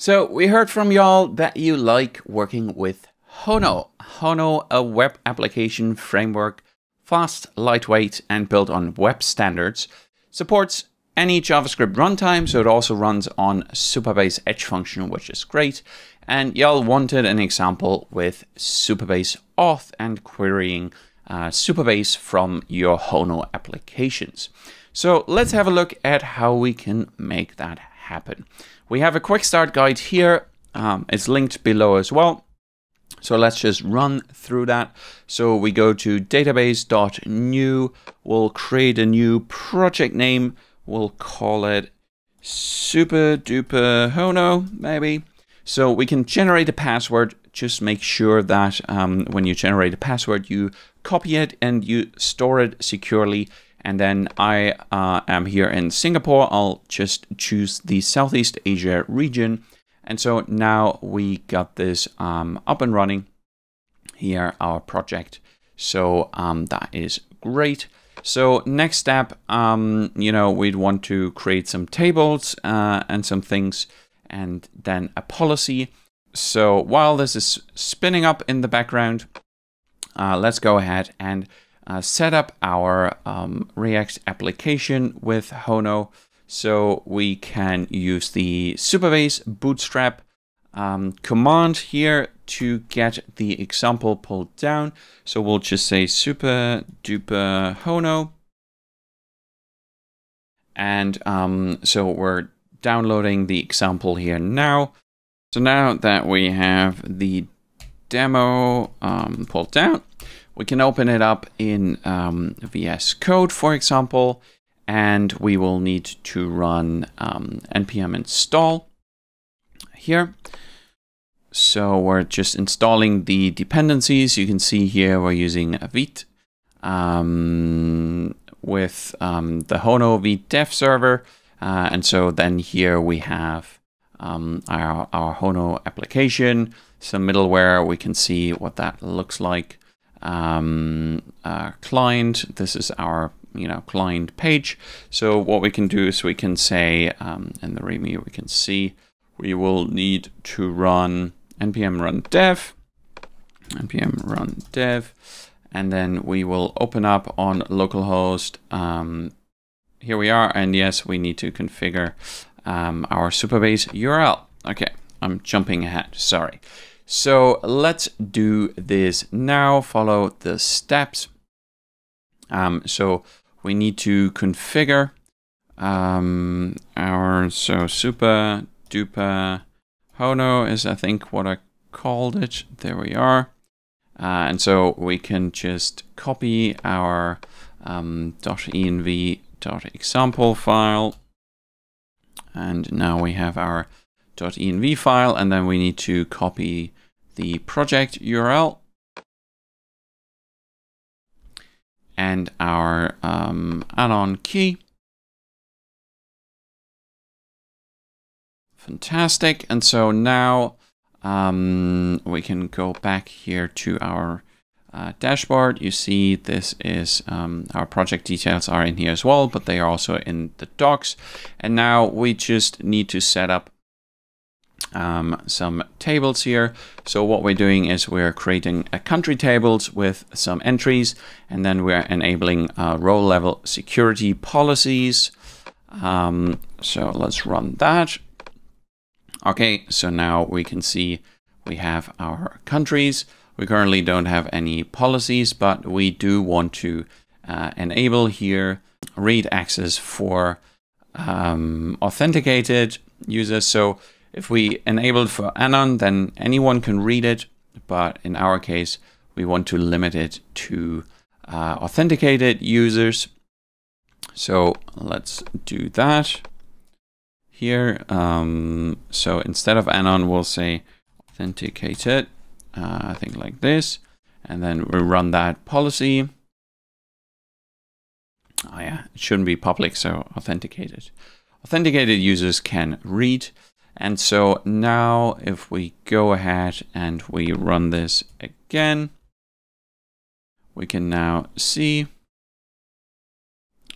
So we heard from y'all that you like working with Hono. Hono, a web application framework, fast, lightweight, and built on web standards, supports any JavaScript runtime, so it also runs on Supabase Edge function, which is great. And y'all wanted an example with Supabase auth and querying uh, Supabase from your Hono applications. So let's have a look at how we can make that happen. We have a quick start guide here. Um, it's linked below as well. So let's just run through that. So we go to database.new. We'll create a new project name. We'll call it super duper hono, maybe. So we can generate a password. Just make sure that um, when you generate a password, you copy it and you store it securely and then I uh, am here in Singapore. I'll just choose the Southeast Asia region. And so now we got this um, up and running here, our project. So um, that is great. So next step, um, you know, we'd want to create some tables uh, and some things and then a policy. So while this is spinning up in the background, uh, let's go ahead and uh, set up our um, React application with Hono. So we can use the Supabase bootstrap um, command here to get the example pulled down. So we'll just say super duper Hono. And um, so we're downloading the example here now. So now that we have the demo um, pulled down, we can open it up in um, VS Code, for example, and we will need to run um, npm install here. So we're just installing the dependencies. You can see here we're using Vite um, with um, the Hono Vite dev server. Uh, and so then here we have um, our, our Hono application, some middleware. We can see what that looks like um, uh, client. This is our you know client page. So what we can do is we can say um, in the README we can see we will need to run npm run dev, npm run dev, and then we will open up on localhost. Um, here we are, and yes, we need to configure um, our Supabase URL. Okay, I'm jumping ahead. Sorry. So let's do this now, follow the steps. Um, so we need to configure um, our, so super duper Hono is I think what I called it. There we are. Uh, and so we can just copy our um, .env.example file. And now we have our .env file, and then we need to copy the project URL and our um, anon key. Fantastic. And so now um, we can go back here to our uh, dashboard. You see this is um, our project details are in here as well, but they are also in the docs. And now we just need to set up um, some tables here. So what we're doing is we're creating a country tables with some entries, and then we're enabling uh, level security policies. Um, so let's run that. Okay, so now we can see we have our countries. We currently don't have any policies, but we do want to uh, enable here read access for um, authenticated users. So if we enable it for Anon, then anyone can read it. But in our case, we want to limit it to uh, authenticated users. So let's do that here. Um, so instead of Anon, we'll say authenticated, uh, I think like this. And then we run that policy. Oh yeah, it shouldn't be public, so authenticated. Authenticated users can read. And so now if we go ahead and we run this again, we can now see,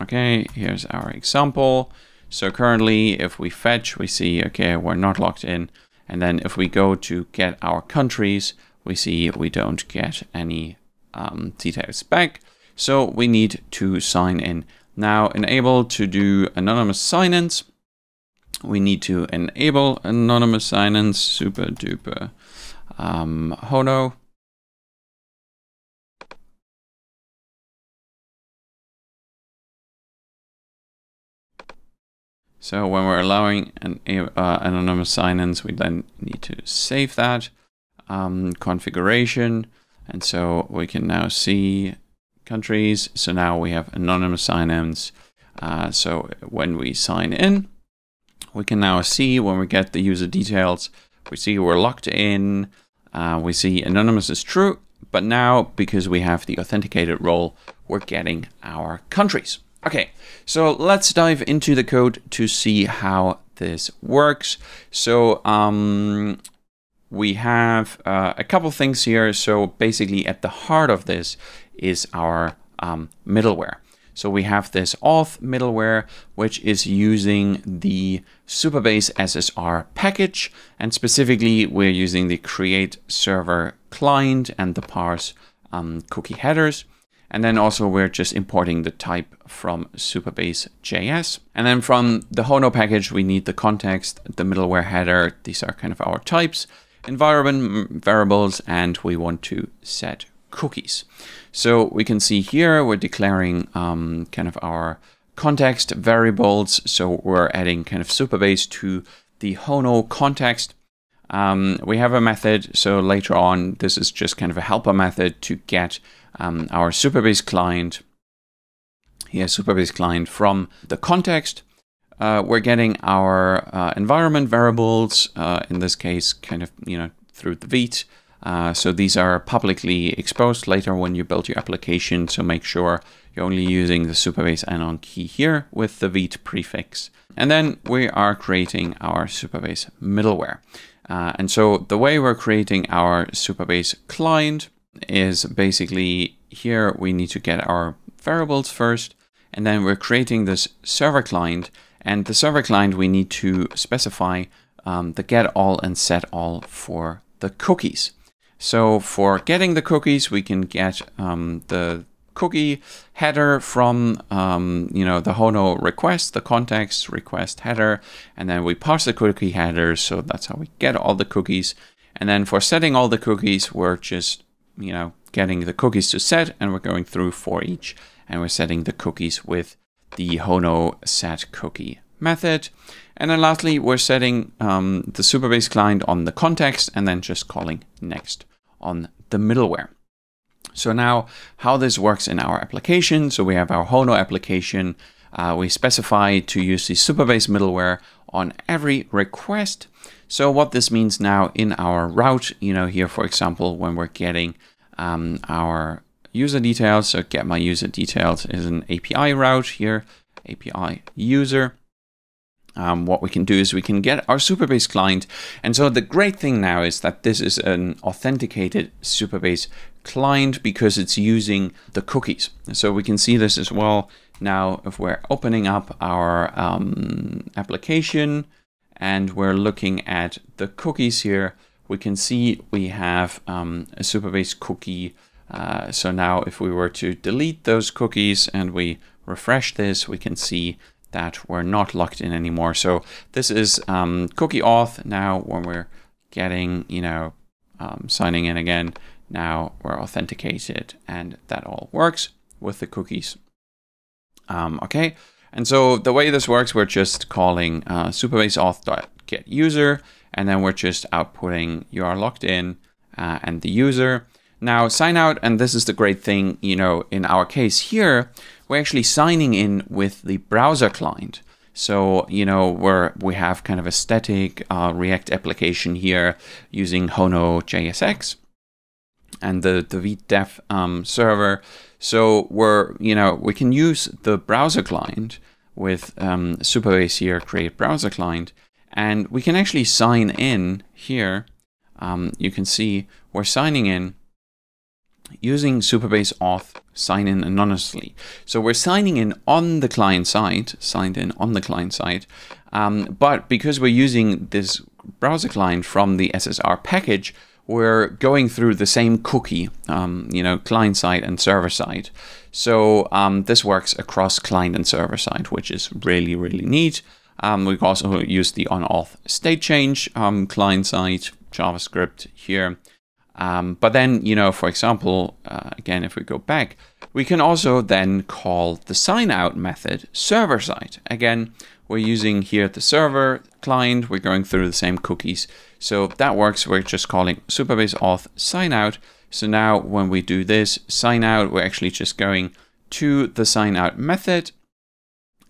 okay, here's our example. So currently if we fetch, we see, okay, we're not logged in. And then if we go to get our countries, we see we don't get any um, details back. So we need to sign in. Now enable to do anonymous sign-ins. We need to enable anonymous sign-ins, super duper um, Hono. So when we're allowing an uh, anonymous sign-ins, we then need to save that um, configuration. And so we can now see countries. So now we have anonymous sign-ins. Uh, so when we sign in, we can now see when we get the user details, we see we're logged in. Uh, we see anonymous is true. But now, because we have the authenticated role, we're getting our countries. Okay, so let's dive into the code to see how this works. So um, we have uh, a couple things here. So basically at the heart of this is our um, middleware. So we have this auth middleware, which is using the Supabase SSR package. And specifically, we're using the create server client and the parse um, cookie headers. And then also we're just importing the type from Supabase JS. And then from the Hono package, we need the context, the middleware header. These are kind of our types, environment variables, and we want to set cookies. So we can see here we're declaring um, kind of our context variables. So we're adding kind of Supabase to the Hono context. Um, we have a method. So later on, this is just kind of a helper method to get um, our Supabase client, here Supabase client from the context. Uh, we're getting our uh, environment variables, uh, in this case, kind of, you know, through the Vite. Uh, so these are publicly exposed later when you build your application. So make sure you're only using the Supabase anon key here with the Vite prefix. And then we are creating our Supabase middleware. Uh, and so the way we're creating our Supabase client is basically here we need to get our variables first, and then we're creating this server client. And the server client, we need to specify um, the get all and set all for the cookies. So for getting the cookies, we can get um, the cookie header from um, you know the Hono request, the context request header, and then we parse the cookie headers. So that's how we get all the cookies. And then for setting all the cookies, we're just you know, getting the cookies to set and we're going through for each and we're setting the cookies with the Hono set cookie method. And then lastly, we're setting um, the Supabase client on the context and then just calling next on the middleware. So now how this works in our application. So we have our Hono application. Uh, we specify to use the Supabase middleware on every request. So what this means now in our route, you know, here, for example, when we're getting um, our user details, so get my user details is an API route here, API user. Um, what we can do is we can get our Supabase client. And so the great thing now is that this is an authenticated Supabase client because it's using the cookies. So we can see this as well. Now, if we're opening up our um, application, and we're looking at the cookies here, we can see we have um, a Supabase cookie. Uh, so now if we were to delete those cookies and we refresh this, we can see that we're not locked in anymore. So this is um, cookie auth. Now when we're getting, you know, um, signing in again, now we're authenticated and that all works with the cookies. Um, okay. And so the way this works, we're just calling uh, supabase auth.get user, and then we're just outputting you are logged in uh, and the user. Now sign out, and this is the great thing, you know, in our case here, we're actually signing in with the browser client. So, you know, where we have kind of a static uh, React application here using Hono JSX and the, the Vite dev um, server. So we're, you know, we can use the browser client with um, Supabase here, create browser client, and we can actually sign in here. Um, you can see we're signing in using Supabase auth sign in anonymously. So we're signing in on the client side, signed in on the client side, Um, but because we're using this browser client from the SSR package, we're going through the same cookie, um, you know, client side and server side. So um, this works across client and server side, which is really, really neat. Um, we can also use the on-auth state change um, client side JavaScript here. Um, but then, you know, for example, uh, again, if we go back, we can also then call the sign out method server side. Again, we're using here the server client. We're going through the same cookies. So that works. We're just calling supabase auth sign out. So now when we do this sign out, we're actually just going to the sign out method.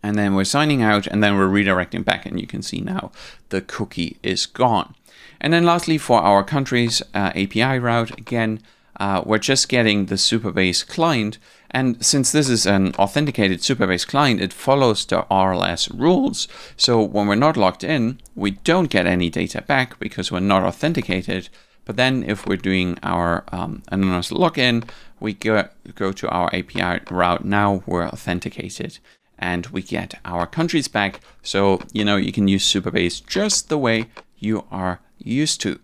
And then we're signing out and then we're redirecting back. And you can see now the cookie is gone. And then lastly, for our countries uh, API route, again, uh, we're just getting the Supabase client. And since this is an authenticated Supabase client, it follows the RLS rules. So when we're not logged in, we don't get any data back because we're not authenticated. But then if we're doing our um, anonymous login, we go, go to our API route. Now we're authenticated and we get our countries back. So, you know, you can use Supabase just the way you are used to.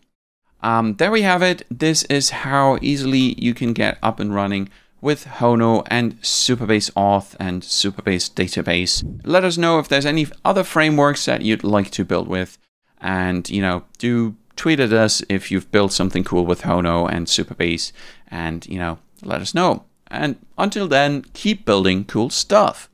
Um, there we have it. This is how easily you can get up and running with Hono and Supabase Auth and Supabase Database. Let us know if there's any other frameworks that you'd like to build with. And, you know, do tweet at us if you've built something cool with Hono and Supabase. And, you know, let us know. And until then, keep building cool stuff.